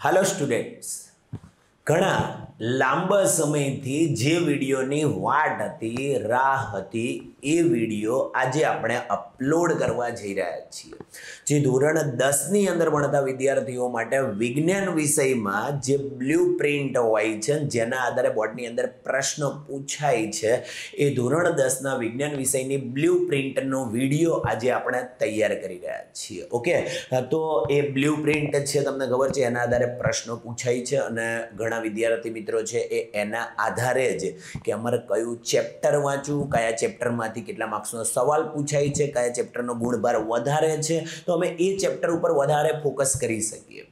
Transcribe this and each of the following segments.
હાલો students ઘણા લાંબા સમયથી જે વિડીયોની વાટ હતી રાહ હતી એ વીડિયો આજે આપણે અપલોડ કરવા જઈ રહ્યા છીએ. જે ધોરણ દસની અંદર ભણતા વિદ્યાર્થીઓ માટે વિજ્ઞાન વિષયમાં જે બ્લુ પ્રિન્ટ હોય છે જેના આધારે બોર્ડની અંદર પ્રશ્ન પૂછાય છે, એ ધોરણ દસના વિજ્ઞાન વિષયની બ્લુ પ્રિન્ટનો વીડિયો આજે આપણે તૈયાર કરી રહ્યા છીએ. ઓકે? તો એ બ્લુ પ્રિન્ટ છે તમને ખબર છે, એના આધારે પ્રશ્નો પૂછાય છે અને ઘણા વિદ્યાર્થી મિત્રો છે એ એના આધારે જ કે અમારે કયું ચેપ્ટર વાંચવું, કયા ચેપ્ટરમાંથી કેટલા માર્ક્સનો સવાલ પૂછાય છે, કયા ચેપ્ટરનો ગુણભાર વધારે છે, તો અમે એ ચેપ્ટર ઉપર વધારે ફોકસ કરી શકીએ.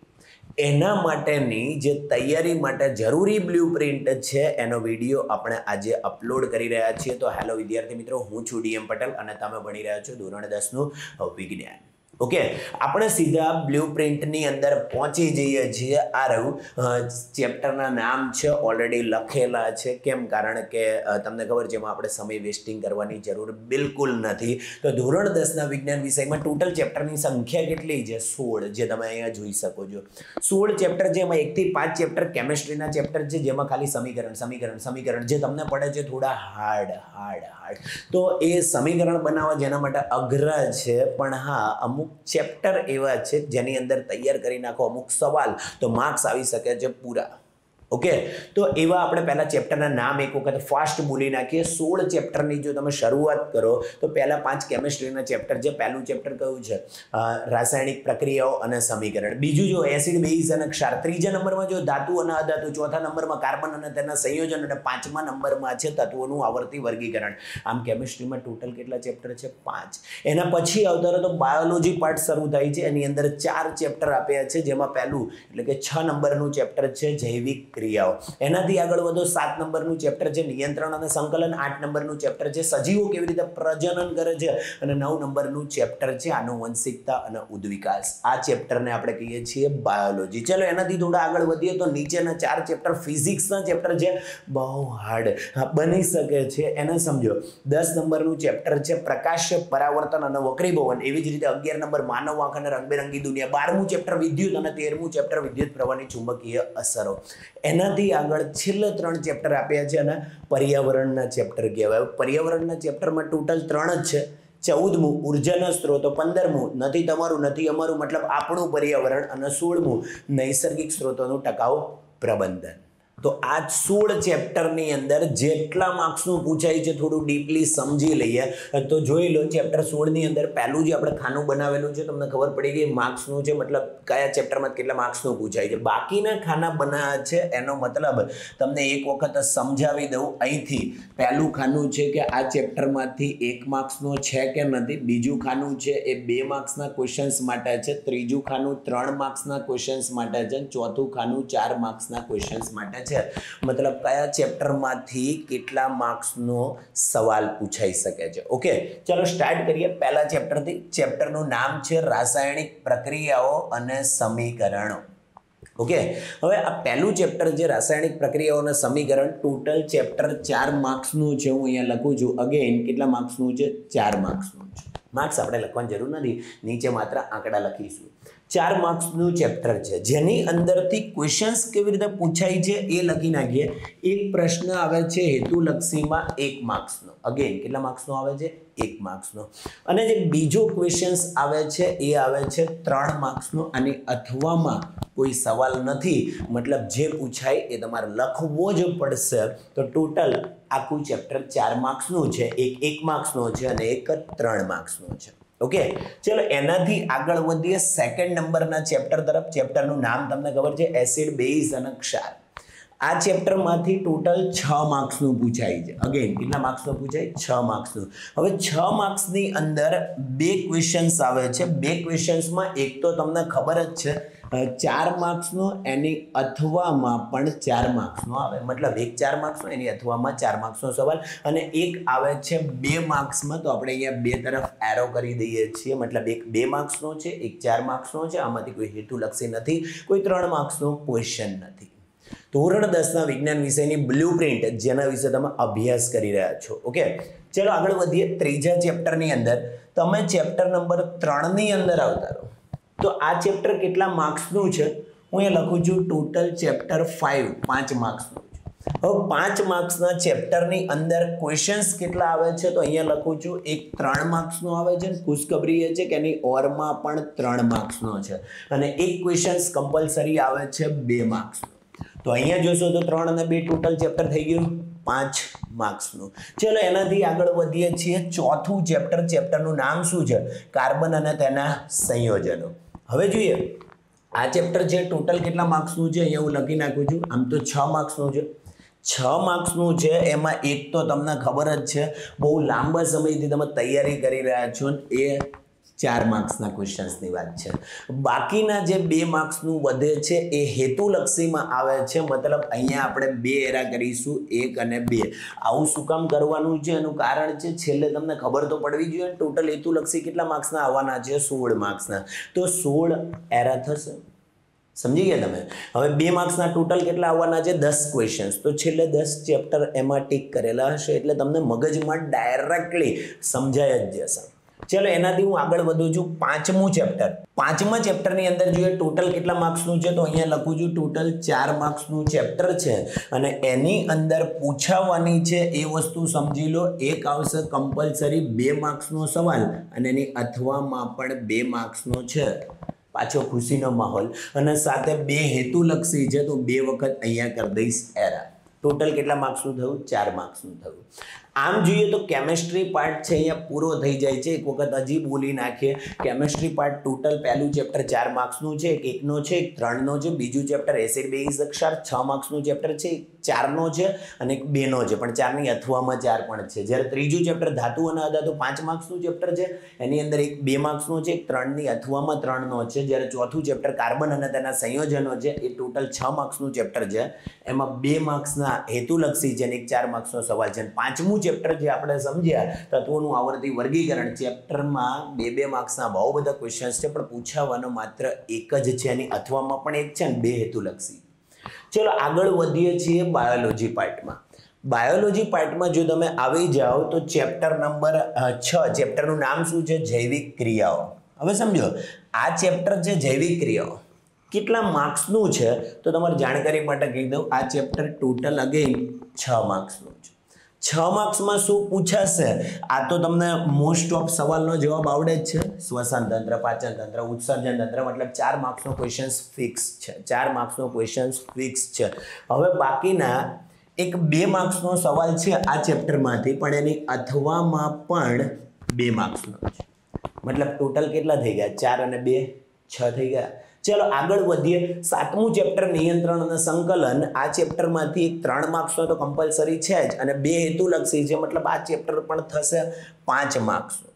એના માટેની જે તૈયારી માટે જરૂરી બ્લુ પ્રિન્ટ છે, એનો વીડિયો આપણે આજે અપલોડ કરી રહ્યા છીએ. તો હેલો વિદ્યાર્થી મિત્રો, હું છું ડીએમ પટેલ અને તમે ભણી રહ્યા છો ધોરણ દસનું વિજ્ઞાન ઓકે? આપણે સીધા બ્લુ પ્રિન્ટની અંદર પહોંચી જઈએ છીએ આ રહ્યું. ચેપ્ટરના નામ છે ઓલરેડી લખેલા છે. કેમ? કારણ કે તમને ખબર છે, એમાં આપણે સમય વેસ્ટિંગ કરવાની જરૂર બિલકુલ નથી. તો ધોરણ દસના વિજ્ઞાન વિષયમાં ટોટલ ચેપ્ટરની સંખ્યા કેટલી છે? સોળ, જે તમે અહીંયા જોઈ શકો છો. સોળ ચેપ્ટર છે, એમાં એકથી પાંચ ચેપ્ટર કેમેસ્ટ્રીના ચેપ્ટર છે, જેમાં ખાલી સમીકરણ સમીકરણ સમીકરણ. જે તમને પડે છે થોડા હાર્ડ હાર્ડ હાર્ડ તો એ સમીકરણ બનાવવા જેના માટે અઘરા છે, પણ હા, અમુક ચેપ્ટર એવા છે જેની અંદર તૈયાર કરી નાખો અમુક સવાલ તો માર્ક્સ આવી શકે છે પૂરા. ઓકે? તો એવા આપણે પહેલાં ચેપ્ટરના નામ એક વખત ફાસ્ટ બોલી નાખીએ. સોળ ચેપ્ટરની જો તમે શરૂઆત કરો, તો પહેલાં પાંચ કેમિસ્ટ્રીના ચેપ્ટર છે. પહેલું ચેપ્ટર કયું છે? રાસાયણિક પ્રક્રિયાઓ અને સમીકરણ. બીજું જો એસિડ બેઝ અને ક્ષાર. ત્રીજા નંબરમાં જો ધાતુ અને અધાતુ. ચોથા નંબરમાં કાર્બન અને તેના સંયોજન અને પાંચમા નંબરમાં છે તત્વોનું આવર્તી વર્ગીકરણ. આમ કેમિસ્ટ્રીમાં ટોટલ કેટલા ચેપ્ટર છે? પાંચ. એના પછી આવતા તો બાયોલોજી પાર્ટ શરૂ થાય છે. એની અંદર ચાર ચેપ્ટર આપ્યા છે, જેમાં પહેલું એટલે કે છ નંબરનું ચેપ્ટર છે, જૈવિક ક્રિયાઓ. એનાથી આગળ વધો, સાત નંબરનું ચેપ્ટર છે, નિયંત્રણ અને સંકલન. આઠ નંબરનું ચેપ્ટર છે, સજીવો કેવી રીતે પ્રજનન કરે છે અને નવ નંબરનું ચેપ્ટર છે, આનુવંશિકતા અને ઉદ્વિકાસ. આ ચેપ્ટરને આપણે કહીએ છીએ બાયોલોજી ચલો, એનાથી થોડા આગળ વધીએ તો નીચેના ચાર ચેપ્ટર ફિઝિક્સના ચેપ્ટર છે, બહુ હાર્ડ બની શકે છે. એને સમજો. દસ નંબરનું ચેપ્ટર છે, પ્રકાશ, પરાવર્તન અને વક્રીભવન. એવી જ રીતે અગિયાર નંબર, માનવ આંખ અને રંગબેરંગી દુનિયા. બારમું ચેપ્ટર વિદ્યુત અને તેરમું ચેપ્ટર વિદ્યુત પ્રવાહની ચુંબકીય અસરો. એનાથી આગળ છેલ્લે ત્રણ ચેપ્ટર આપ્યા છે અને પર્યાવરણના ચેપ્ટર કહેવાય. પર્યાવરણના ચેપ્ટરમાં ટોટલ ત્રણ જ છે. ચૌદમું, ઉર્જાના સ્ત્રોતો. પંદરમું, નથી તમારું, નથી અમારું, મતલબ આપણું પર્યાવરણ. અને સોળમું, નૈસર્ગિક સ્ત્રોતોનું ટકાઉ પ્રબંધન. તો આ સોળ ચેપ્ટરની અંદર જેટલા માર્ક્સનું પૂછાય છે થોડું ડીપલી સમજી લઈએ. તો જોઈ લો, ચેપ્ટર સોળની અંદર પહેલું જે આપણે ખાનું બનાવેલું છે, તમને ખબર પડી ગઈ માર્ક્સનું છે, મતલબ કયા ચેપ્ટરમાં કેટલા માર્ક્સનું પૂછાય છે. બાકીના ખાના બનાવ્યા છે, એનો મતલબ તમને એક વખત સમજાવી દઉં અહીંથી. પહેલું ખાનું છે કે આ ચેપ્ટરમાંથી એક માર્ક્સનો છે કે નથી, બીજું ખાનું છે એ બે માર્ક્સના ક્વેશ્ચન્સ માટે છે, ત્રીજું ખાનું ત્રણ માર્ક્સના ક્વેશ્ચન્સ માટે છે ચોથું ખાનું ચાર માર્ક્સના ક્વેશ્ચન્સ માટે છે. મતલબ કયા ચેપ્ટરમાંથી કેટલા માર્ક્સનો સવાલ પૂછાઈ શકે છે? ઓકે ચલો સ્ટાર્ટ કરીએ પહેલા ચેપ્ટરથી. ચેપ્ટરનું નામ છે રાસાયણિક પ્રક્રિયાઓ અને સમીકરણો. ઓકે હવે આ પહેલું ચેપ્ટર જે રાસાયણિક પ્રક્રિયાઓના સમીકરણ ટોટલ ચેપ્ટર ચાર માર્ક્સનું છે, હું અહીંયા લખું છું. અગેન કેટલા માર્ક્સનું છે? ચાર માર્ક્સનું છે. માર્ક્સ આપણે લખવાની જરૂર નથી. નીચે માત્ર આંકડા લખીશું. ચાર માર્ક્સનું ચેપ્ટર છે. જેની અંદરથી ક્વેશ્ચન્સ કેવી રીતે પૂછાય છે એ લખી નાખીએ. એક પ્રશ્ન આવે છે હેતુલક્ષીમાં એક માર્ક્સનો. અગેન કેટલા માર્ક્સનો આવે છે? એક માર્ક્સનો. અને જે બીજો ક્વેશ્ચન્સ આવે છે એ આવે છે ત્રણ માર્ક્સનો અને અથવામાં કોઈ સવાલ નથી. મતલબ જે પૂછાય એ તમારે લખવો જ પડશે. તો ટોટલ આખું ચેપ્ટર ચાર માર્ક્સનું છે. એક એક માર્ક્સનો છે અને એક ત્રણ માર્ક્સનો છે. ઓકે ચલો, એનાથી આગળ વધીએ સેકન્ડ નંબરના ચેપ્ટર તરફ. ચેપ્ટરનું નામ તમને ખબર છે એસિડ બેઝ અને ક્ષાર. આ ચેપ્ટરમાંથી ટોટલ છ માર્ક્સનું પૂછાય છે. અગેન કેટલા માર્ક્સનું પૂછાય? છ માર્ક્સનું હવે છ માર્ક્સની અંદર બે ક્વેશ્ચન્સ આવે છે. બે ક્વેશ્ચન્સમાં એક તો તમને ખબર જ છે ચાર માર્ક્સનો, એની અથવામાં પણ ચાર માર્ક્સનો આવે. મતલબ એક ચાર માર્ક્સનો, એની અથવામાં ચાર માર્ક્સનો સવાલ. અને એક આવે છે બે માર્ક્સમાં, તો આપણે અહીંયા બે તરફ એરો કરી દઈએ છીએ. મતલબ એક બે માર્ક્સનો છે, એક ચાર માર્ક્સનો છે. આમાંથી કોઈ હેતુલક્ષી નથી, કોઈ ત્રણ માર્ક્સનો ક્વેશ્ચન નથી. ધોરણ દસના વિજ્ઞાન વિષયની બ્લુ પ્રિન્ટ જેના વિશે તમે અભ્યાસ કરી રહ્યા છો. ઓકે ચલો આગળ વધીએ ત્રીજા ચેપ્ટરની અંદર. તમે ચેપ્ટર નંબર ત્રણની અંદર આવતા રહો. તો આ ચેપ્ટર કેટલા માર્ક્સનું છે? હું અહીંયા લખું છું ટોટલ ચેપ્ટર ફાઇવ પાંચ માર્ક્સનું હવે પાંચ માર્ક્સના ચેપ્ટરની અંદર ક્વેશ્ચન્સ કેટલા આવે છે? તો અહીંયા લખું છું, એક ત્રણ માર્ક્સનો આવે છે ને, ખુશખબરી એ છે કે એની ઓરમાં પણ ત્રણ માર્ક્સનો છે. અને એક ક્વેશ્ચન્સ કમ્પલસરી આવે છે, બે માર્ક્સ તો અહીંયા જોશો તો ત્રણ અને બે ટોટલ ચેપ્ટર થઈ ગયું, પાંચ માર્ક્સનું ચલો એનાથી આગળ વધીએ છીએ. ચોથું ચેપ્ટર ચેપ્ટરનું નામ શું છે? કાર્બન અને તેના સંયોજનો. હવે જોઈએ, આ ચેપ્ટર છે ટોટલ કેટલા માર્ક્સનું છે અહીંયા હું લખી નાખું છું. આમ તો છ માર્ક્સનું છે. છ માર્ક્સનું છે, એમાં એક તો તમને ખબર જ છે, બહુ લાંબા સમયથી તમે તૈયારી કરી રહ્યા છો એ ચાર માર્ક્સના ક્વેશ્ચન્સની વાત છે. બાકીના જે બે માર્ક્સનું વધે છે એ હેતુલક્ષીમાં આવે છે. મતલબ અહીંયા આપણે બે એરા કરીશું, એક અને બે. આવું શું કામ કરવાનું છે? એનું કારણ છે, છેલ્લે તમને ખબર તો પડવી જોઈએ, ટોટલ હેતુલક્ષી કેટલા માર્ક્સના આવવાના છે? સોળ માર્ક્સના. તો સોળ એરા થશે. સમજી ગયા તમે? હવે બે માર્ક્સના ટોટલ કેટલા આવવાના છે? દસ ક્વેશ્ચન્સ તો છેલ્લે દસ ચેપ્ટર એમાં ટીક કરેલા હશે. એટલે તમને મગજમાં ડાયરેક્ટલી સમજાય જ જશે. ચલો, એનાથી હું આગળ વધું છું. પાંચમું ચેપ્ટર પાંચમા ચેપ્ટરની અંદર જોઈએ ટોટલ કેટલા માર્ક્સનું છે? તો અહીંયા લખું છું ટોટલ ચાર માર્ક્સનું ચેપ્ટર છે. અને એની અંદર પૂછાવાની છે, એ વસ્તુ સમજી લો, એક આવશે કમ્પલસરી બે માર્ક્સનો સવાલ. અને એની અથવામાં પણ બે માર્ક્સનો છે. પાછો ખુશીનો માહોલ. અને સાથે બે હેતુલક્ષી છે, તો બે વખત અહીંયા કરી દઈશ એરા ટોટલ કેટલા માર્ક્સનું થયું? ચાર માર્ક્સનું થયું. આમ જોઈએ તો કેમેસ્ટ્રી પાર્ટ છે અહીંયા પૂરો થઈ જાય છે. એક વખત હજી બોલી નાખીએ. કેમેસ્ટ્રી પાર્ટ ટોટલ પહેલું ચેપ્ટર ચાર માર્ક્સનું છે. એક એકનો છે, એક ત્રણનો છે, બીજું ચેપ્ટર એસિડ બેઝ અક્ષર, છ માર્ક્સનું ચેપ્ટર છે. ચારનો છે અને એક બેનો છે. પણ ચારની અથવામાં ચાર પણ છે. જ્યારે ત્રીજું ચેપ્ટર ધાતુ અને અધાતુ પાંચ માર્ક્સનું ચેપ્ટર છે. એની અંદર એક બે માર્ક્સનો છે, એક ત્રણની અથવામાં ત્રણનો છે. જ્યારે ચોથું ચેપ્ટર કાર્બન અને તેના સંયોજનો છે, એ ટોટલ છ માર્ક્સનું ચેપ્ટર છે. એમાં બે માર્ક્સના હેતુલક્ષી છે અને એક ચાર માર્ક્સનો સવાલ છે. અને પાંચમું ચેપ્ટર જે આપણે સમજ્યા, તત્વોનું આવર્તી વર્ગીકરણ ચેપ્ટરમાં બે બે માર્ક્સના બહુ બધા ક્વેશ્ચન્સ છે, પણ પૂછાવાનો માત્ર એક જ છે. એની અથવામાં પણ એક છે ને બે હેતુલક્ષી. ચલો આગળ વધીએ છીએ બાયોલોજી પાર્ટમાં બાયોલોજી પાર્ટમાં જો તમે આવી જાઓ તો ચેપ્ટર નંબર છ ચેપ્ટરનું નામ શું છે? જૈવિક ક્રિયાઓ. હવે સમજો, આ ચેપ્ટર છે જૈવિક ક્રિયાઓ. કેટલા માર્ક્સનું છે? તો તમારી જાણકારી માટે કહી દઉં, આ ચેપ્ટર ટોટલ અગેન છ માર્ક્સનું છે. છ માર્ક્સમાં શું પૂછાશે? આ તો તમને મોસ્ટ ઓફ સવાલનો જવાબ આવડે જ છે. શ્વસન તંત્ર પાચન તંત્ર ઉત્સર્જન તંત્ર મતલબ ચાર માર્ક્સનો ક્વેશ્ચન્સ ફિક્સ છે. ચાર માર્ક્સનો ક્વેશ્ચન્સ ફિક્સ છે. હવે બાકીના એક બે માર્ક્સનો સવાલ છે આ ચેપ્ટરમાંથી, પણ એની અથવામાં પણ બે માર્ક્સનો છે. મતલબ ટોટલ કેટલા થઈ ગયા? ચાર અને બે, છ થઈ ગયા. ચલો આગળ વધીએ. સાતમું ચેપ્ટર નિયંત્રણ અને સંકલન. આ ચેપ્ટરમાંથી એક ત્રણ માર્ક્સનો તો કમ્પલસરી છે જ અને બે હેતુલક્ષી છે. મતલબ આ ચેપ્ટર પણ થશે પાંચ માર્ક્સનું.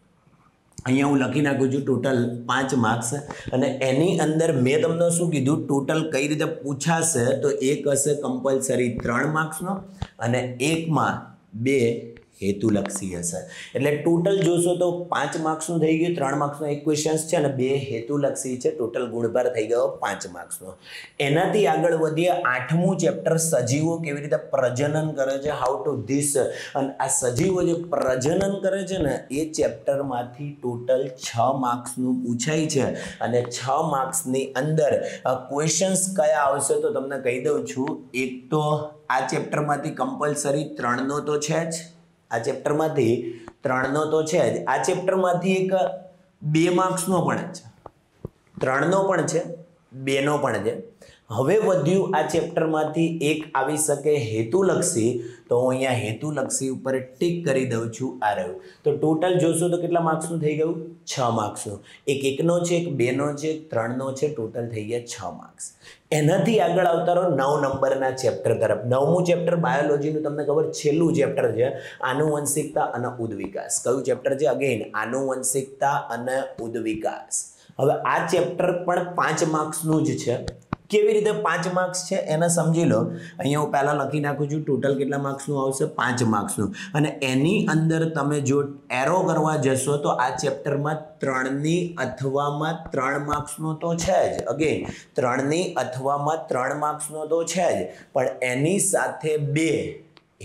અહીંયા હું લખી નાખું છું ટોટલ પાંચ માર્ક્સ અને એની અંદર મેં તમને શું કીધું ટોટલ કઈ રીતે પૂછાશે તો એક હશે કમ્પલસરી ત્રણ માર્ક્સનો અને એકમાં બે હેતુલક્ષી હશે. એટલે ટોટલ જોશો તો પાંચ માર્ક્સનું થઈ ગયું, ત્રણ માર્ક્સનો એક ક્વેશ્ચન્સ છે અને બે હેતુલક્ષી છે. ટોટલ ગુણભાર થઈ ગયો પાંચ માર્ક્સનો. એનાથી આગળ વધીએ, આઠમું ચેપ્ટર સજીવો કેવી રીતે પ્રજનન કરે છે હાઉ ટુ ધીસ અને આ સજીવો જે પ્રજનન કરે છે ને, એ ચેપ્ટરમાંથી ટોટલ છ માર્ક્સનું પૂછાય છે. અને છ માર્ક્સની અંદર ક્વેશ્ચન્સ કયા આવશે તો તમને કહી દઉં છું. એક તો આ ચેપ્ટરમાંથી કમ્પલસરી ત્રણનો તો છે જ. આ ચેપ્ટરમાંથી ત્રણનો તો છે જ. આ ચેપ્ટરમાંથી એક બે માર્ક્સનો પણ છે. ત્રણનો પણ છે. બેનો પણ છે. હવે વધ્યું આ ચેપ્ટરમાંથી એક આવી શકે હેતુલક્ષી, તો હું અહીંયા હેતુલક્ષી ઉપર ટીક કરી દઉં છું આ રહ્યું. તો ટોટલ જોશો તો કેટલા માર્ક્સનું થઈ ગયું? છ માર્ક્સનું. એક એકનો છે, એક બેનો છે એક ત્રણનો છે, ટોટલ થઈ ગયા છ માર્ક્સ. એનાથી આગળ આવતા રહો નવ નંબરના ચેપ્ટર તરફ. નવમું ચેપ્ટર બાયોલોજીનું તમને ખબર છેલ્લું ચેપ્ટર છે, આનુવંશિકતા અને ઉદ્વિકાસ. કયું ચેપ્ટર છે? અગેન આનુવંશિકતા અને ઉદ્વિકાસ. હવે આ ચેપ્ટર પણ પાંચ માર્ક્સનું જ છે. કેવી રીતે પાંચ માર્ક્સ છે એને સમજી લો. અહીંયા હું પહેલાં લખી નાખું છું ટોટલ કેટલા માર્ક્સનું આવશે? પાંચ માર્ક્સનું અને એની અંદર તમે જો એરો કરવા જશો તો આ ચેપ્ટરમાં ત્રણની અથવામાં ત્રણ માર્ક્સનો તો છે જ. અગેન ત્રણની અથવામાં ત્રણ માર્ક્સનો તો છે જ. પણ એની સાથે બે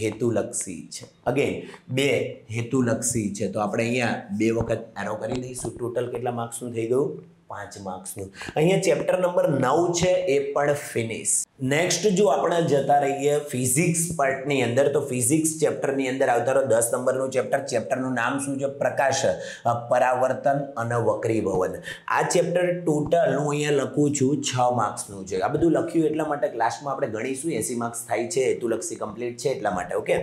હેતુલક્ષી છે. અગેન બે હેતુલક્ષી છે. તો આપણે અહીંયા બે વખત એરો કરી દઈશું. ટોટલ કેટલા માર્ક્સનું થઈ ગયું? પાંચ માર્ક્સનું અહીંયા ચેપ્ટર નંબર નવ છે, એ પણ ફિનિશ નેક્સ્ટ જો આપણે જતા રહીએ ફિઝિક્સ પાર્ટની અંદર, તો ફિઝિક્સ ચેપ્ટરની અંદર આવતા રહો, દસ નંબરનું ચેપ્ટર ચેપ્ટરનું નામ શું છે? પ્રકાશ, પરાવર્તન અને વક્રીભવન. આ ચેપ્ટર ટોટલ હું અહીંયા લખું છું, છ માર્ક્સનું છે. આ બધું લખ્યું એટલા માટે ક્લાસમાં આપણે ગણીશું, એસી માર્ક્સ થાય છે હેતુલક્ષી કમ્પ્લીટ છે એટલા માટે ઓકે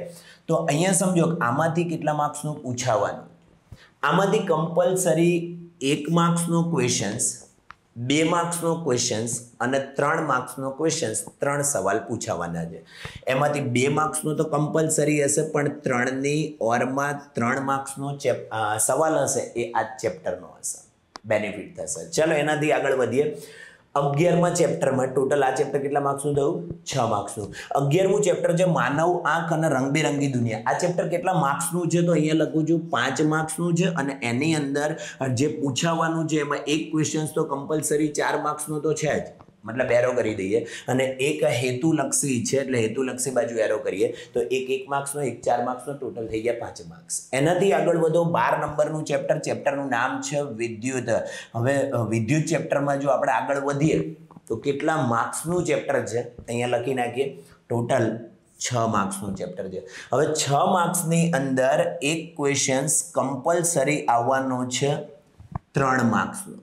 તો અહીંયા સમજો આમાંથી કેટલા માર્ક્સનું પૂછાવાનું આમાંથી કમ્પલસરી એક માર્ક્સનો ક્વેશ્ચન્સ બે માર્ક્સનો ક્વેશ્ચન્સ અને ત્રણ માર્ક્સનો ક્વેશ્ચન્સ ત્રણ સવાલ પૂછાવાના છે. એમાંથી બે માર્ક્સનો તો કમ્પલસરી હશે, પણ ત્રણની ઓરમાં ત્રણ માર્ક્સનો ચેપ સવાલ હશે, એ આ ચેપ્ટરનો હશે. બેનિફિટ થશે. ચલો એનાથી આગળ વધીએ. અગિયારમાં ચેપ્ટરમાં ટોટલ આ ચેપ્ટર કેટલા માર્ક્સનું થયું? છ માર્ક્સનું અગિયારમું ચેપ્ટર છે માનવ આંખ અને રંગબેરંગી દુનિયા. આ ચેપ્ટર કેટલા માર્ક્સનું છે તો અહીંયા લખું છું પાંચ માર્ક્સનું છે અને એની અંદર જે પૂછાવાનું છે એમાં એક ક્વેશ્ચન્સ તો કમ્પલસરી ચાર માર્ક્સનો તો છે જ. મતલબ એરો કરી દઈએ અને એક હેતુલક્ષી છે એટલે હેતુલક્ષી બાજુ એરો કરીએ, તો એક એક માર્ક્સનો એક ચાર માર્ક્સનો ટોટલ થઈ ગયા પાંચ માર્ક્સ એનાથી આગળ વધો, બાર નંબરનું ચેપ્ટર ચેપ્ટરનું નામ છે વિદ્યુત. હવે વિદ્યુત ચેપ્ટરમાં જો આપણે આગળ વધીએ, તો કેટલા માર્ક્સનું ચેપ્ટર છે? અહીંયા લખી નાખીએ ટોટલ છ માર્ક્સનું ચેપ્ટર છે. હવે છ માર્ક્સની અંદર એક ક્વેશ્ચન્સ કમ્પલસરી આવવાનો છે ત્રણ માર્ક્સનો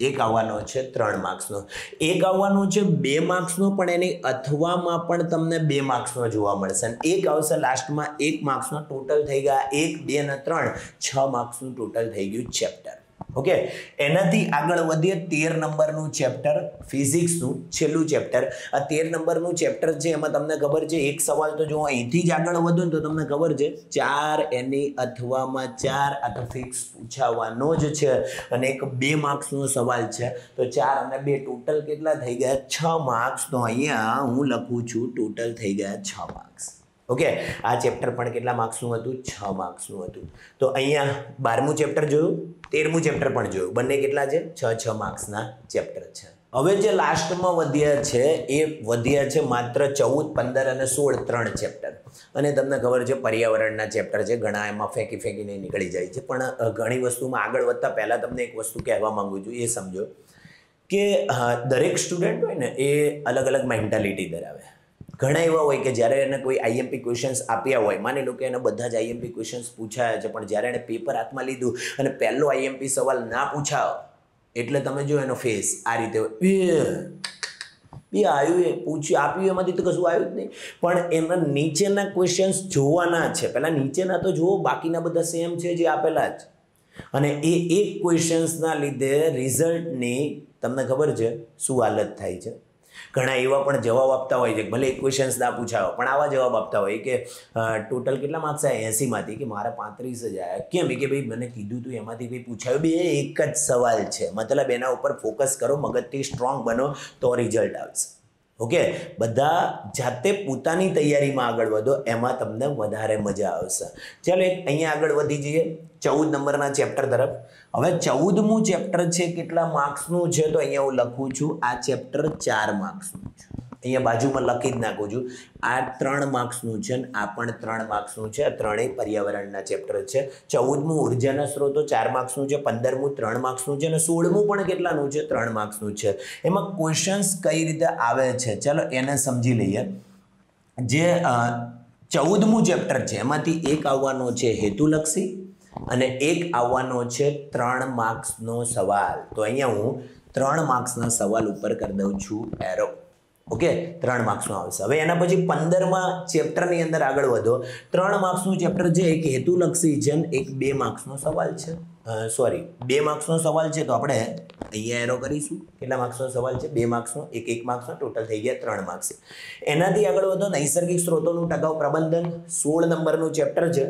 એક આવવાનો છે ત્રણ માર્ક્સનો. એક આવવાનો છે બે માર્ક્સનો પણ એની અથવામાં પણ તમને બે માર્ક્સનો જોવા મળશે. એક આવશે લાસ્ટમાં એક માર્ક્સનો ટોટલ થઈ ગયા એક, બે અને ત્રણ. છ માર્ક્સનું ટોટલ થઈ ગયું ચેપ્ટર ઓકે? એનાથી આગળ વધીએ, તેર નંબરનું ચેપ્ટર ફિઝિક્સનું છેલ્લું ચેપ્ટર આ તેર નંબરનું ચેપ્ટર છે, એમાં તમને ખબર છે, એક સવાલ તો જો અહીંથી જ આગળ વધુ ને તો તમને ખબર છે, ચાર એની અથવામાં ચાર આ તો ફિક્સ પૂછાવાનો જ છે. અને એક બે માર્ક્સનો સવાલ છે. તો ચાર અને બે ટોટલ કેટલા થઈ ગયા? છ માર્ક્સ તો અહીંયા હું લખું છું ટોટલ થઈ ગયા છ માર્ક્સ ઓકે, આ ચેપ્ટર પણ કેટલા માર્ક્સનું હતું? છ માર્ક્સનું હતું. તો અહીંયા બારમું ચેપ્ટર જોયું, તેરમું ચેપ્ટર પણ જોયું. બંને કેટલા છે? છ છ માર્ક્સના ચેપ્ટર છે. હવે જે લાસ્ટમાં વધ્યા છે, એ વધ્યા છે માત્ર ચૌદ, પંદર અને સોળ ત્રણ ચેપ્ટર અને તમને ખબર છે, પર્યાવરણના ચેપ્ટર છે, ઘણા એમાં ફેંકી ફેંકીને નીકળી જાય છે. પણ ઘણી વસ્તુમાં આગળ વધતા પહેલાં તમને એક વસ્તુ કહેવા માંગુ છું, એ સમજો કે દરેક સ્ટુડન્ટ હોય ને, એ અલગ અલગ મેન્ટાલિટી ધરાવે. ઘણા એવા હોય કે જ્યારે એને કોઈ આઈએમપી ક્વેશ્ચન્સ આપ્યા હોય, માની લો કે એને બધા જ આઈએમપી ક્વેશ્ચન્સ પૂછાયા છે, પણ જ્યારે એણે પેપર હાથમાં લીધું અને પહેલો આઈએમપી સવાલ ના પૂછાયો, એટલે તમે જો એનો ફેસ આ રીતે એ આવ્યું એ, પૂછ્યું, આપ્યું એમાંથી તો કશું આવ્યું જ નહીં. પણ એના નીચેના ક્વેશ્ચન્સ જોવાના છે, પહેલાં નીચેના તો જુઓ, બાકીના બધા સેમ છે જે આપેલા જ. અને એ એક ક્વેશ્ચન્સના લીધે રિઝલ્ટની તમને ખબર છે, શું હાલત થાય છે? ઘણા એવા પણ જવાબ આપતા હોય છે ભલે ક્વેશ્ચન્સ ના પૂછાયો પણ આવા જવાબ આપતા હોય કે ટોટલ કેટલા માર્ક્સ આવ્યા એંસીમાંથી કે મારા પાંત્રીસ જ આવ્યા કેમ કે ભાઈ મને કીધું તું એમાંથી ભાઈ પૂછાયું? બે એક જ સવાલ છે. મતલબ એના ઉપર ફોકસ કરો, મગજથી સ્ટ્રોંગ બનો, તો રિઝલ્ટ આવશે. ઓકે? બધા જાતે પોતાની તૈયારીમાં આગળ વધો, એમાં તમને વધારે મજા આવશે. ચાલો એક અહીંયા આગળ વધી જઈએ. ચૌદ નંબરના ચેપ્ટર તરફ. હવે ચૌદમું ચેપ્ટર છે, કેટલા માર્ક્સનું છે, તો અહીંયા હું લખું છું, આ ચેપ્ટર ચાર માર્ક્સનું છે. અહીંયા બાજુમાં લખી જ નાખું છું. આ ત્રણ માર્ક્સનું છે ને, આ પણ ત્રણ માર્ક્સનું છે. આ ત્રણેય પર્યાવરણના ચેપ્ટર છે. ચૌદમું ઉર્જાના સ્ત્રોતો, ચાર માર્ક્સનું છે. પંદરમું ત્રણ માર્ક્સનું છે. અને સોળમું પણ કેટલાનું છે? ત્રણ માર્ક્સનું છે. એમાં ક્વેશ્ચન્સ કઈ રીતે આવે છે? ચાલો એને સમજી લઈએ. જે ચૌદમું ચેપ્ટર છે, એમાંથી એક આવવાનો છે હેતુલક્ષી અને એક આવવાનો છે ત્રણ માર્ક્સનો સવાલ. તો અહીંયા હું ત્રણ માર્ક્સના સવાલ ઉપર કરી દઉં છું એરો ઓકે? ત્રણ માર્ક્સનું આવશે. હવે એના પછી પંદરમાં ચેપ્ટરની અંદર આગળ વધો. ત્રણ માર્ક્સનું ચેપ્ટર છે એક હેતુલક્ષી જન, એક બે માર્ક્સનો સવાલ છે. સોરી બે માર્ક્સનો સવાલ છે તો આપણે અહીંયા એરો કરીશું. કેટલા માર્ક્સનો સવાલ છે? બે માર્ક્સનો એક એક માર્ક્સનો ટોટલ થઈ ગયા ત્રણ માર્ક્સ એનાથી આગળ વધો, નૈસર્ગિક સ્ત્રોતોનું ટકાઉ પ્રબંધન. સોળ નંબરનું ચેપ્ટર છે.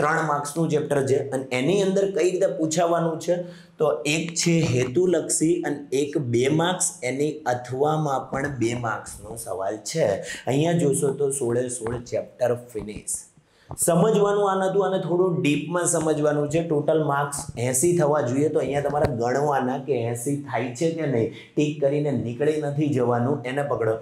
ત્રણ માર્ક્સનું ચેપ્ટર છે અને એની અંદર કઈ રીતે પૂછાવાનું છે? તો એક છે હેતુલક્ષી અને એક બે માર્ક્સ, એની અથવામાં પણ બે માર્ક્સનો સવાલ છે. અહીંયા જોશો તો સોળે સોળ ચેપ્ટર ફિનિશ. સમજવાનું આ નહોતું અને થોડું ડીપમાં સમજવાનું છે. ટોટલ માર્ક્સ એંસી થવા જોઈએ તો અહીંયા તમારે ગણવાના કે એંસી થાય છે કે નહીં. ટીક કરીને નીકળી નથી જવાનું. એને પકડો.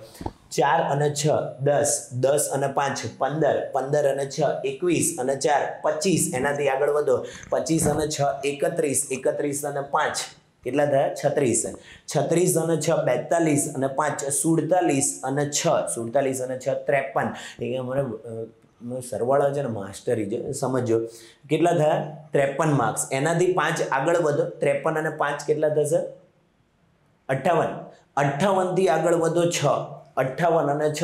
ચાર અને છ દસ દસ અને પાંચ પંદર પંદર અને છ એકવીસ અને ચાર પચીસ. એનાથી આગળ વધો. પચીસ અને છ એકત્રીસ એકત્રીસ અને પાંચ. કેટલા થયા? છત્રીસ. છત્રીસ અને છ બેતાલીસ અને પાંચ સુડતાલીસ અને છ. સુડતાલીસ અને છ ત્રેપન. એ અ, સરવાળા છે ને માસ્ટરી છે સમજો કેટલા થયા? ત્રેપન માર્ક્સ એનાથી પાંચ આગળ વધો. ત્રેપન અને પાંચ કેટલા થશે? અઠ્ઠાવન. અઠ્ઠાવનથી આગળ વધો છ. અઠ્ઠાવન અને છ,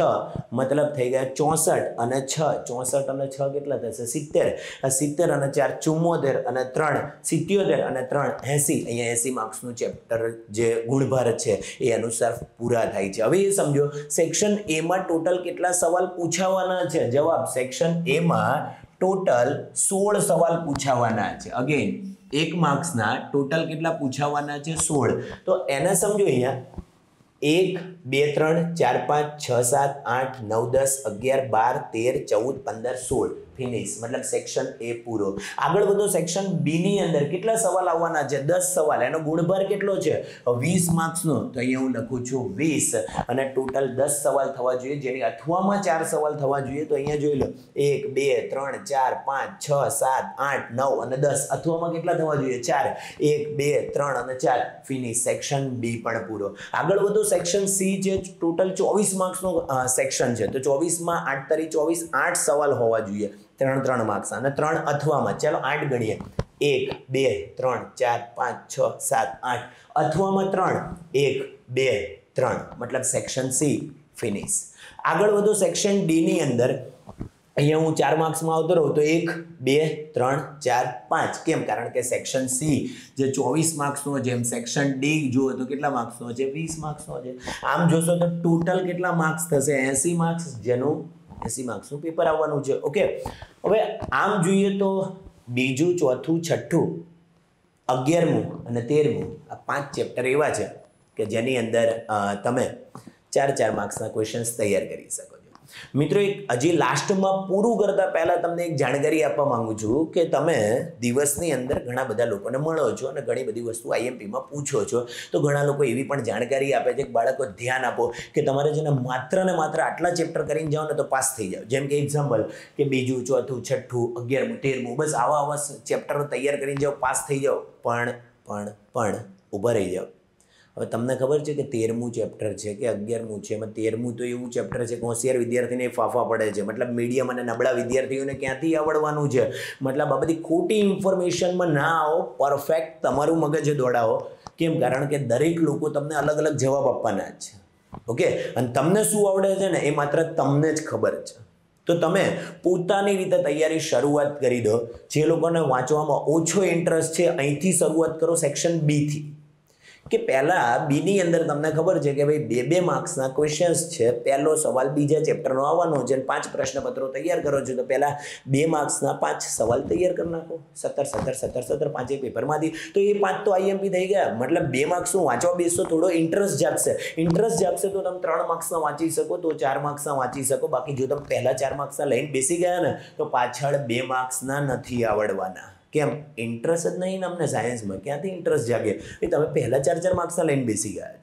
મતલબ થઈ ગયા ચોસઠ અને છ. ચોસઠ અને છ કેટલા થશે? સિત્તેર. સિત્તેર અને ચાર, ચુમ્મોતેર અને ત્રણ, સિત્યોતેર અને ત્રણ, એંસી. અહીંયા એંસી માર્ક્સનું ચેપ્ટર જે ગુણભાર છે એ અનુસાર પૂરા થાય છે. હવે એ સમજો, સેક્શન એમાં ટોટલ કેટલા સવાલ પૂછાવાના છે? જવાબ, સેક્શન એમાં ટોટલ સોળ સવાલ પૂછાવાના છે. અગેન એક માર્ક્સના ટોટલ કેટલા પૂછાવાના છે? સોળ. તો એને સમજો અહીંયા એક, બે, ત્રણ, ચાર, પાંચ, છ, સાત, આઠ, નવ, દસ, અગિયાર, બાર, તેર, ચૌદ, પંદર, સોળ. ફિનિશ, મતલબ સેક્શન એ પૂરો. આગળ વધો સેક્શન બી ની અંદર કેટલા સવાલ આવવાના છે? દસ સવાલ. એનો ગુણભાર કેટલો છે? વીસ માર્ક્સનો તો અહીંયા હું લખું છું વીસ. અને ટોટલ દસ સવાલ થવા જોઈએ. જેની અથવામાં ચાર સવાલ થવા જોઈએ તો અહીંયા જોઈ લો. એક, બે, ત્રણ, ચાર, પાંચ, છ, સાત, આઠ, નવ અને દસ. અથવામાં કેટલા થવા જોઈએ? ચાર. એક, બે, ત્રણ અને ચાર. ફિનિશ સેક્શન બી પણ પૂરો. આગળ વધો. સેક્શન સી જે ટોટલ ચોવીસ માર્ક્સનો સેક્શન છે. તો ચોવીસમાં આઠ તારીખ ચોવીસ, આઠ સવાલ હોવા જોઈએ. ત્રણ ત્રણ માર્ક્સ અને ત્રણ અથવામાં, ચાલો આઠ ગણીએ. એક, બે, ત્રણ, ચાર, પાંચ, છ, સાત, આઠ. અથવામાં ત્રણ, એક, બે, ત્રણ. મતલબ સેક્શન સી ફિનિશ આગળ વધુ સેક્શન ડીની અંદર. અહીંયા હું ચાર માર્ક્સમાં આવતો રહું તો એક, બે, ત્રણ, ચાર, પાંચ. કેમ? કારણ કે સેક્શન સી જે ચોવીસ માર્ક્સનો છે એમ સેક્શન ડી જુઓ તો કેટલા માર્ક્સનો છે? વીસ માર્ક્સનો છે. આમ જોશો તો ટોટલ કેટલા માર્ક્સ થશે? એંસી માર્ક્સ, જેનું એંસી માર્ક્સનું પેપર આવવાનું છે. ઓકે હવે આમ જોઈએ તો બીજું, ચોથું, છઠ્ઠું, અગિયારમું અને તેરમું આ પાંચ ચેપ્ટર એવા છે કે જેની અંદર તમે ચાર ચાર માર્ક્સના ક્વેશ્ચન્સ તૈયાર કરી શકો. મિત્રો, એક હજી લાસ્ટમાં પૂરું કરતા પહેલાં તમને એક જાણકારી આપવા માંગુ છું કે તમે દિવસની અંદર ઘણા બધા લોકોને મળો છો અને ઘણી બધી વસ્તુ આઈએમપીમાં પૂછો છો. તો ઘણા લોકો એવી પણ જાણકારી આપે છે કે, બાળકો, ધ્યાન આપો કે તમારે જેને માત્ર ને માત્ર આટલા ચેપ્ટર કરીને જાઓ ને તો પાસ થઈ જાઓ. જેમ કે એક્ઝામ્પલ કે બીજું, ચોથું, છઠ્ઠું, અગિયારમું, તેરમું, બસ આવા આવા ચેપ્ટરો તૈયાર કરીને જાઓ પાસ થઈ જાઓ. પણ પણ પણ, ઊભા રહી જાઓ. હવે તમને ખબર છે કે તેરમું ચેપ્ટર છે કે અગિયારમું છે? એમાં તેરમું તો એવું ચેપ્ટર છે કે હોશિયાર વિદ્યાર્થીને ફાફા પડે છે. મતલબ મીડિયમ અને નબળા વિદ્યાર્થીઓને ક્યાંથી આવડવાનું છે? મતલબ આ બધી ખોટી ઇન્ફોર્મેશનમાં ના આવો પરફેક્ટ તમારું મગજ દોડાવો. કેમ? કારણ કે દરેક લોકો તમને અલગ અલગ જવાબ આપવાના છે. ઓકે? અને તમને શું આવડે છે ને? એ માત્ર તમને જ ખબર છે. તો તમે પોતાની રીતે તૈયારી શરૂઆત કરી દો. જે લોકોને વાંચવામાં ઓછો ઇન્ટરેસ્ટ છે, અહીંથી શરૂઆત કરો સેક્શન બીથી કે પહેલાં બીની અંદર તમને ખબર છે કે ભાઈ બે બે માર્ક્સના ક્વેશ્ચન્સ છે. પહેલો સવાલ બીજા ચેપ્ટરનો આવવાનો છે અને પાંચ પ્રશ્નપત્રો તૈયાર કરો છો. તો પહેલાં બે માર્ક્સના પાંચ સવાલ તૈયાર કરી નાખો. સત્તર સત્તર સત્તર સત્તર પાંચેક પેપરમાંથી તો એ પાંચ તો આઈએમપી થઈ ગયા. મતલબ બે માર્ક્સનું વાંચવા બેસશો થોડો ઇન્ટરેસ્ટ જાગશે. ઇન્ટરેસ્ટ જાગશે તો તમે ત્રણ માર્ક્સના વાંચી શકો, તો ચાર માર્ક્સના વાંચી શકો. બાકી જો તમે પહેલા ચાર માર્ક્સના લઈને બેસી ગયા ને, તો પાછળ બે માર્ક્સના નથી આવડવાના. કેમ ઇન્ટરેસ્ટ જ નહીં અમને સાયન્સમાં ક્યાંથી ઇન્ટરેસ્ટ જાગે? એ તમે પહેલાં ચાર ચાર માર્ક્સના લઈને બેસી ગયા છો.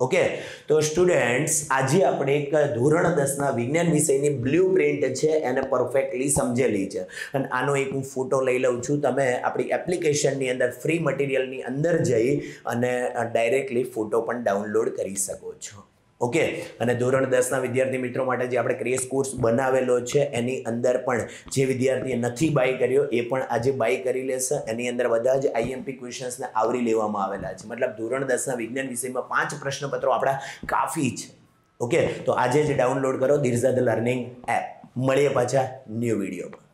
ઓકે તો સ્ટુડન્ટ્સ આજે આપણે એક ધોરણ દસના વિજ્ઞાન વિષયની બ્લુ પ્રિન્ટ છે, એને પરફેક્ટલી સમજેલી છે. અને આનો એક હું ફોટો લઈ લઉં છું. તમે આપણી એપ્લિકેશનની અંદર ફ્રી મટીરિયલની અંદર જઈ અને ડાયરેક્ટલી ફોટો પણ ડાઉનલોડ કરી શકો છો. ઓકે, અને ધોરણ દસના વિદ્યાર્થી મિત્રો માટે જે આપણે ક્રેશ કોર્સ બનાવેલો છે, એની અંદર પણ જે વિદ્યાર્થીએ નથી બાય કર્યો, એ પણ આજે બાય કરી લેશે. એની અંદર બધા જ આઈએમપી ક્વેશ્ચન્સને આવરી લેવામાં આવેલા છે. મતલબ ધોરણ દસના વિજ્ઞાન વિષયમાં પાંચ પ્રશ્નપત્રો આપણા કાફી છે. ઓકે, તો આજે જ ડાઉનલોડ કરો ધીરઝા ધ લર્નિંગ એપ. મળીએ પાછા ન્યૂ વિડીયોમાં